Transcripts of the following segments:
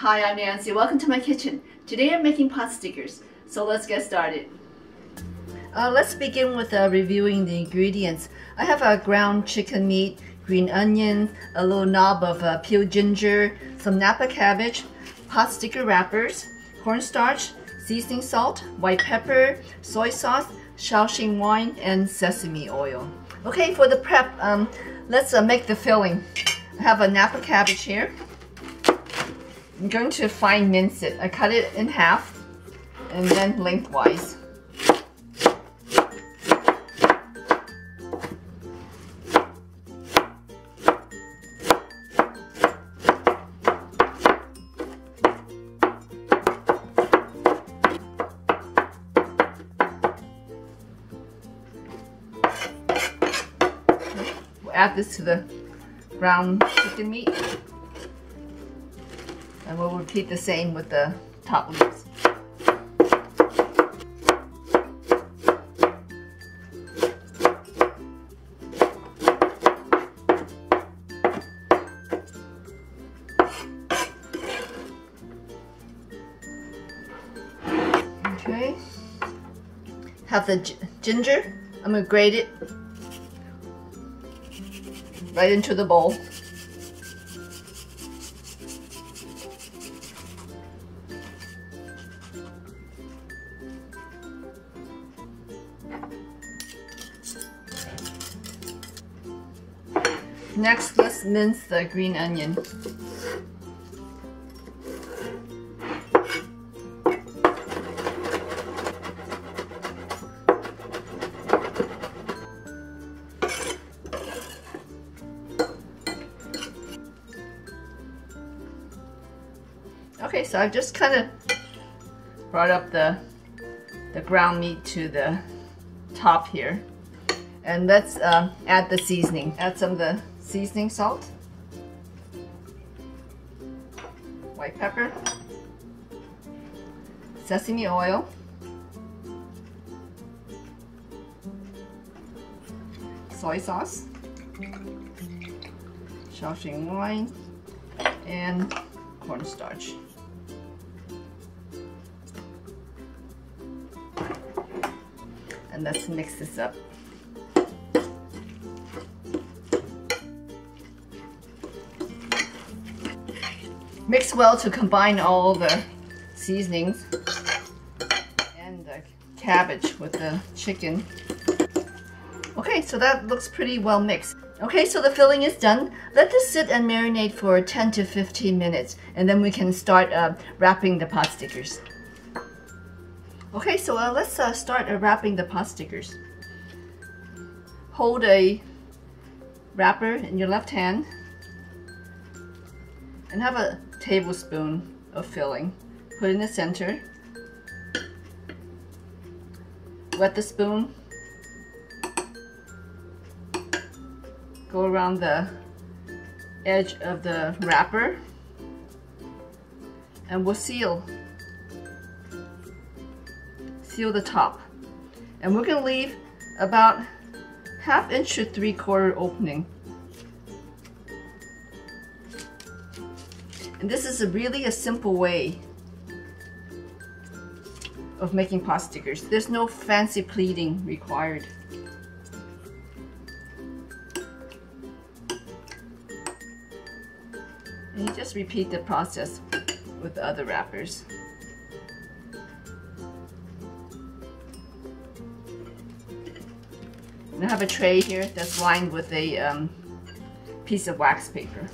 Hi, I'm Nancy. Welcome to my kitchen. Today I'm making pot stickers, so let's get started. Uh, let's begin with uh, reviewing the ingredients. I have a ground chicken meat, green onion, a little knob of uh, peeled ginger, some Napa cabbage, pot sticker wrappers, cornstarch, seasoning salt, white pepper, soy sauce, Shaoxing wine, and sesame oil. Okay, for the prep, um, let's uh, make the filling. I have a Napa cabbage here. I'm going to fine mince it. I cut it in half and then lengthwise. Add this to the ground chicken meat. And we'll repeat the same with the top leaves. Okay. Have the ginger. I'm gonna grate it right into the bowl. Next, let's mince the green onion. Okay, so I've just kind of brought up the, the ground meat to the top here. And let's uh, add the seasoning. Add some of the seasoning salt, white pepper, sesame oil, soy sauce, Shaoxing wine, and cornstarch. And let's mix this up. Mix well to combine all the seasonings and the cabbage with the chicken. Okay, so that looks pretty well mixed. Okay, so the filling is done. Let this sit and marinate for 10 to 15 minutes and then we can start uh, wrapping the pot stickers. Okay, so uh, let's uh, start uh, wrapping the pot stickers. Hold a wrapper in your left hand and have a tablespoon of filling. Put in the center. Wet the spoon. Go around the edge of the wrapper and we'll seal seal the top and we're gonna leave about half inch to three quarter opening and this is a really a simple way of making pot stickers. There's no fancy pleating required. And you just repeat the process with the other wrappers. And I have a tray here that's lined with a um, piece of wax paper.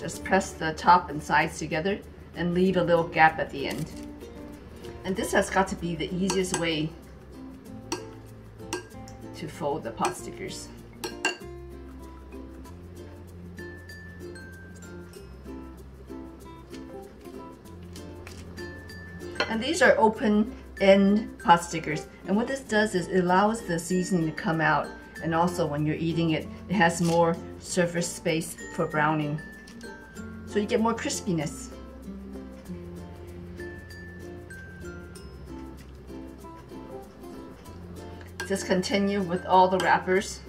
Just press the top and sides together and leave a little gap at the end. And this has got to be the easiest way to fold the pot stickers. And these are open end pot stickers. And what this does is it allows the seasoning to come out and also when you're eating it, it has more surface space for browning. So you get more crispiness. Just continue with all the wrappers.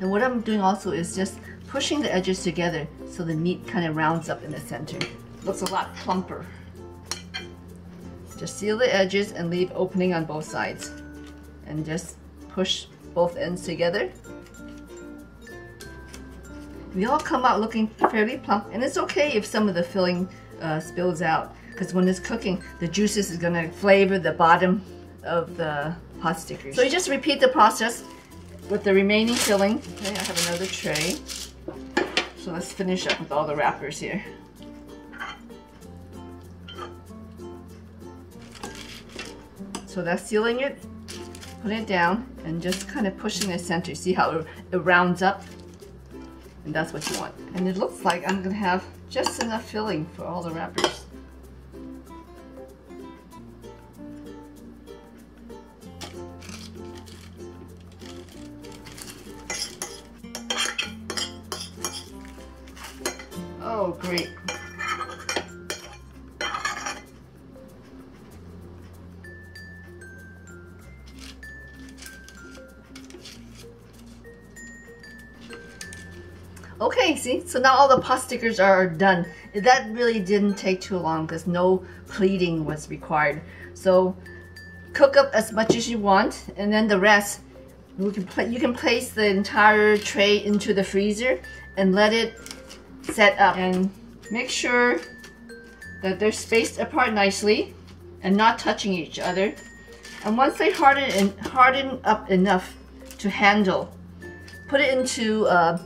And what I'm doing also is just pushing the edges together so the meat kind of rounds up in the center. Looks a lot plumper. Just seal the edges and leave opening on both sides. And just push both ends together. They all come out looking fairly plump and it's okay if some of the filling uh, spills out because when it's cooking the juices is going to flavor the bottom of the pot stickers. So you just repeat the process with the remaining filling. Okay, I have another tray. So let's finish up with all the wrappers here. So that's sealing it, put it down, and just kind of pushing the center. See how it, it rounds up? And that's what you want. And it looks like I'm gonna have just enough filling for all the wrappers. Oh, great. Okay, see, so now all the pot stickers are done. That really didn't take too long because no pleating was required. So cook up as much as you want and then the rest, you can, you can place the entire tray into the freezer and let it set up and make sure that they're spaced apart nicely and not touching each other. And once they harden harden up enough to handle, put it into a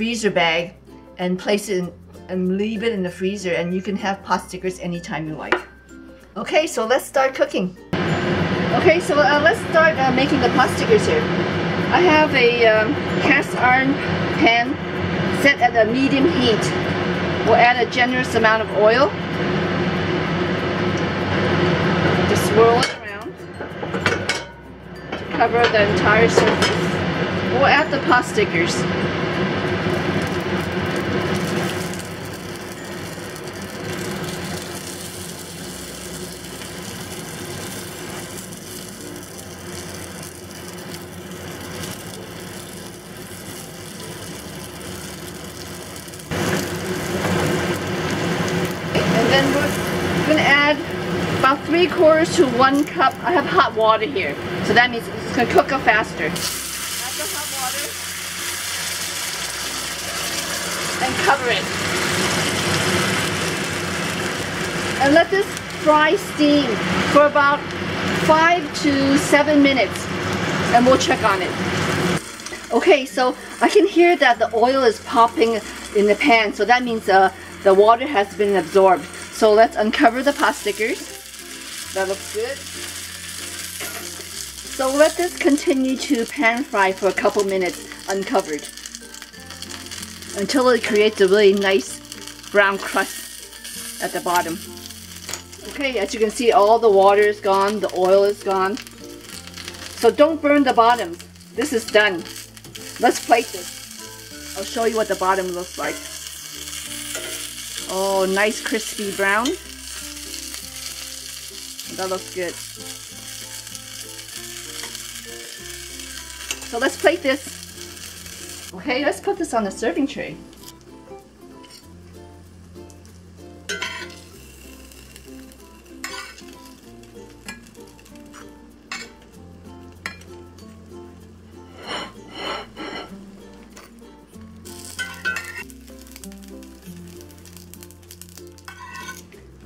freezer bag and place it in, and leave it in the freezer and you can have pot stickers anytime you like. Okay, so let's start cooking. Okay, so uh, let's start uh, making the pot stickers here. I have a um, cast iron pan set at a medium heat. We'll add a generous amount of oil. Just swirl it around to cover the entire surface. We'll add the pot stickers. About three quarters to one cup. I have hot water here, so that means it's gonna cook up faster. Add the hot water and cover it. And let this fry steam for about five to seven minutes, and we'll check on it. Okay, so I can hear that the oil is popping in the pan, so that means uh, the water has been absorbed. So let's uncover the pot stickers. That looks good. So let this continue to pan fry for a couple minutes uncovered until it creates a really nice brown crust at the bottom. Okay, as you can see all the water is gone, the oil is gone. So don't burn the bottoms. This is done. Let's plate this. I'll show you what the bottom looks like. Oh, nice crispy brown. That looks good. So let's plate this. Okay, let's put this on the serving tray.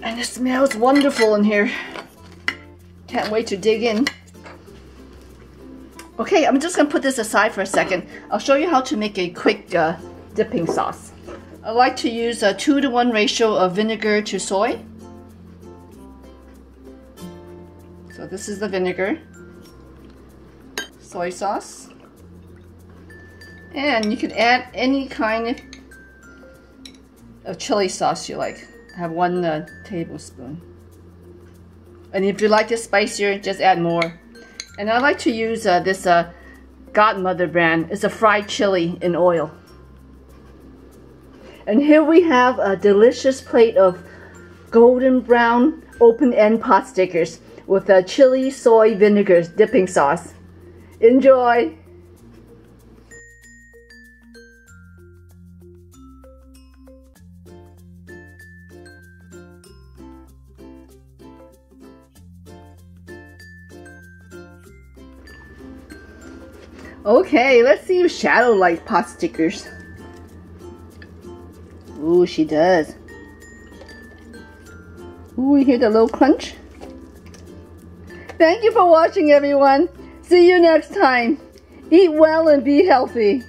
And it smells wonderful in here. Can't wait to dig in. Okay, I'm just gonna put this aside for a second. I'll show you how to make a quick uh, dipping sauce. I like to use a 2 to 1 ratio of vinegar to soy. So this is the vinegar. Soy sauce. And you can add any kind of chili sauce you like. I have one uh, tablespoon. And if you like it spicier, just add more. And I like to use uh, this uh, Godmother brand. It's a fried chili in oil. And here we have a delicious plate of golden brown open-end pot stickers with a chili soy vinegar dipping sauce. Enjoy! Okay, let's see if Shadow likes pot stickers. Ooh, she does. Ooh, you hear the little crunch? Thank you for watching, everyone. See you next time. Eat well and be healthy.